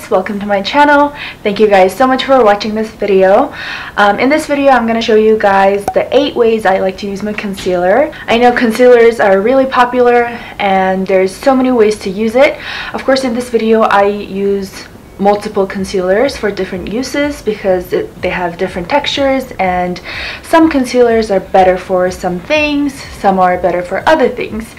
guys welcome to my channel. Thank you guys so much for watching this video. Um, in this video I'm gonna show you guys the eight ways I like to use my concealer. I know concealers are really popular and there's so many ways to use it. Of course in this video I use multiple concealers for different uses because it, they have different textures and some concealers are better for some things some are better for other things.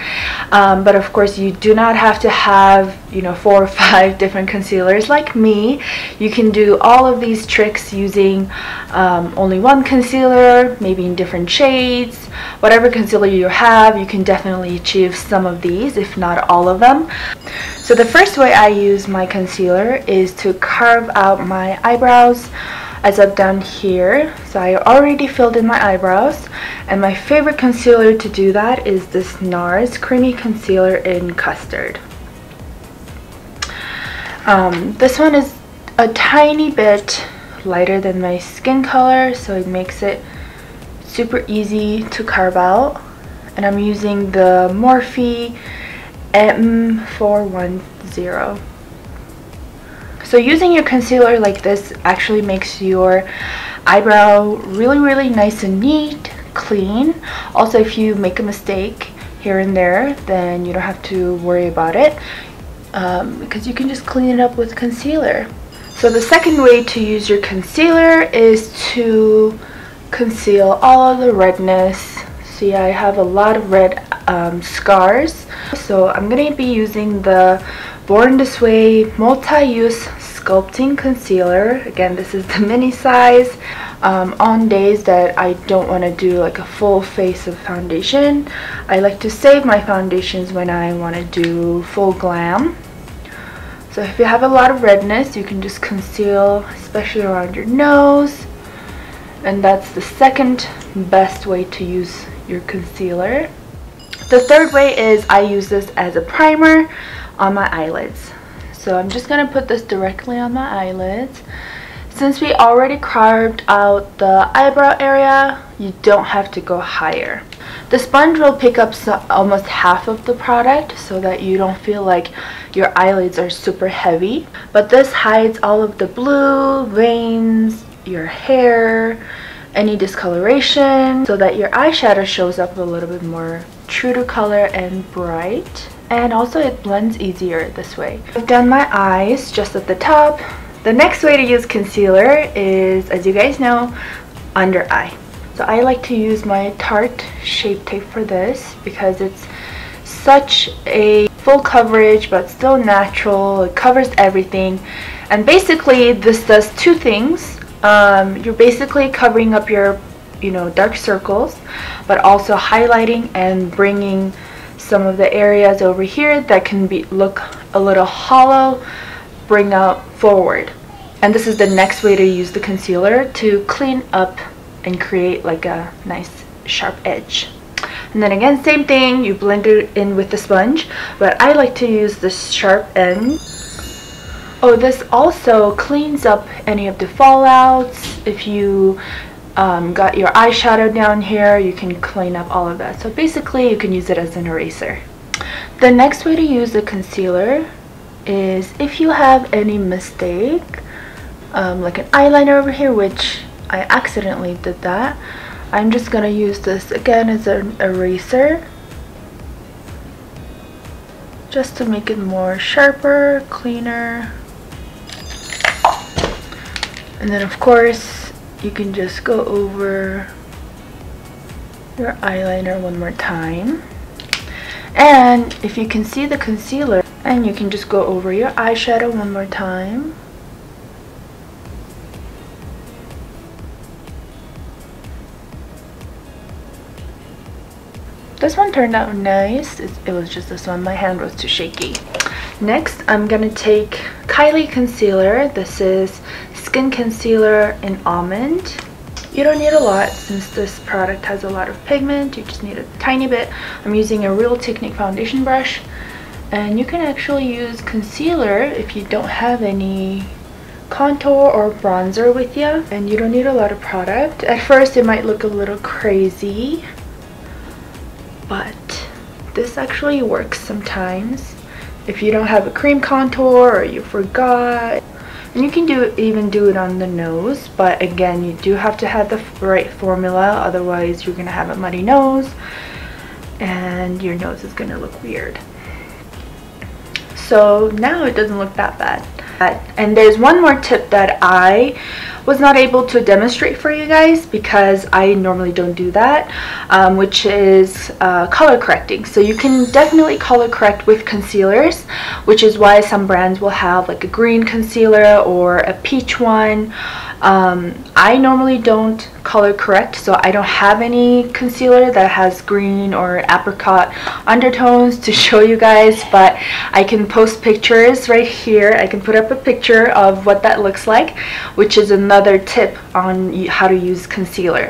Um, but of course you do not have to have you know four or five different concealers like me. You can do all of these tricks using um, only one concealer maybe in different shades. Whatever concealer you have you can definitely achieve some of these if not all of them. So the first way I use my concealer is to carve out my eyebrows as I've done here. So I already filled in my eyebrows and my favorite concealer to do that is this NARS Creamy Concealer in Custard. Um, this one is a tiny bit lighter than my skin color so it makes it super easy to carve out and I'm using the Morphe M410. So using your concealer like this actually makes your eyebrow really really nice and neat, clean. Also if you make a mistake here and there then you don't have to worry about it um, because you can just clean it up with concealer. So the second way to use your concealer is to conceal all of the redness. See I have a lot of red um, scars so I'm going to be using the Born This Way Multi-Use Sculpting Concealer. Again, this is the mini size. Um, on days that I don't want to do like a full face of foundation, I like to save my foundations when I want to do full glam. So if you have a lot of redness, you can just conceal, especially around your nose. And that's the second best way to use your concealer. The third way is I use this as a primer on my eyelids. So I'm just going to put this directly on my eyelids. Since we already carved out the eyebrow area, you don't have to go higher. The sponge will pick up almost half of the product so that you don't feel like your eyelids are super heavy. But this hides all of the blue, veins, your hair, any discoloration so that your eyeshadow shows up a little bit more true to color and bright and also it blends easier this way. I've done my eyes just at the top. The next way to use concealer is, as you guys know, under eye. So I like to use my Tarte Shape Tape for this because it's such a full coverage but still natural. It covers everything and basically this does two things. Um, you're basically covering up your you know dark circles but also highlighting and bringing some of the areas over here that can be look a little hollow bring out forward. And this is the next way to use the concealer to clean up and create like a nice sharp edge. And then again same thing you blend it in with the sponge but I like to use the sharp end. Oh this also cleans up any of the fallouts. If you um, got your eyeshadow down here. You can clean up all of that. So basically you can use it as an eraser. The next way to use the concealer is if you have any mistake um, like an eyeliner over here which I accidentally did that I'm just gonna use this again as an eraser just to make it more sharper cleaner. And then of course you can just go over your eyeliner one more time. And if you can see the concealer and you can just go over your eyeshadow one more time. This one turned out nice. It, was just this one. My hand was too shaky. Next I'm gonna take Kylie concealer. This is skin concealer in almond. You don't need a lot since this product has a lot of pigment. You just need a tiny bit. I'm using a real technique foundation brush. And you can actually use concealer if you don't have any contour or bronzer with you and you don't need a lot of product. At first it might look a little crazy but this actually works sometimes. If you don't have a cream contour or you forgot and you can do even do it on the nose but again you do have to have the right formula otherwise you're gonna have a muddy nose and your nose is gonna look weird. So now it doesn't look that bad. And there's one more tip that I was not able to demonstrate for you guys because I normally don't do that um, which is uh, color correcting. So you can definitely color correct with concealers which is why some brands will have like a green concealer or a peach one. Um, I normally don't color correct so I don't have any concealer that has green or apricot undertones to show you guys but I can post pictures right here. I can put up a picture of what that looks like which is another tip on how to use concealer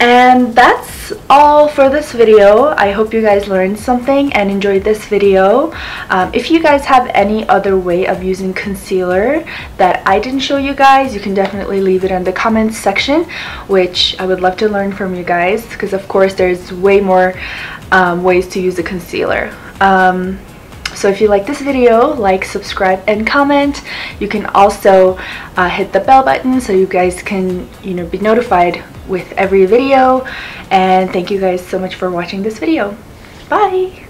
and that's all for this video. I hope you guys learned something and enjoyed this video. Um, if you guys have any other way of using concealer that I didn't show you guys, you can definitely leave it in the comments section, which I would love to learn from you guys because of course there's way more um, ways to use a concealer. Um, so if you like this video, like, subscribe, and comment. You can also uh, hit the bell button so you guys can, you know, be notified with every video. And thank you guys so much for watching this video. Bye!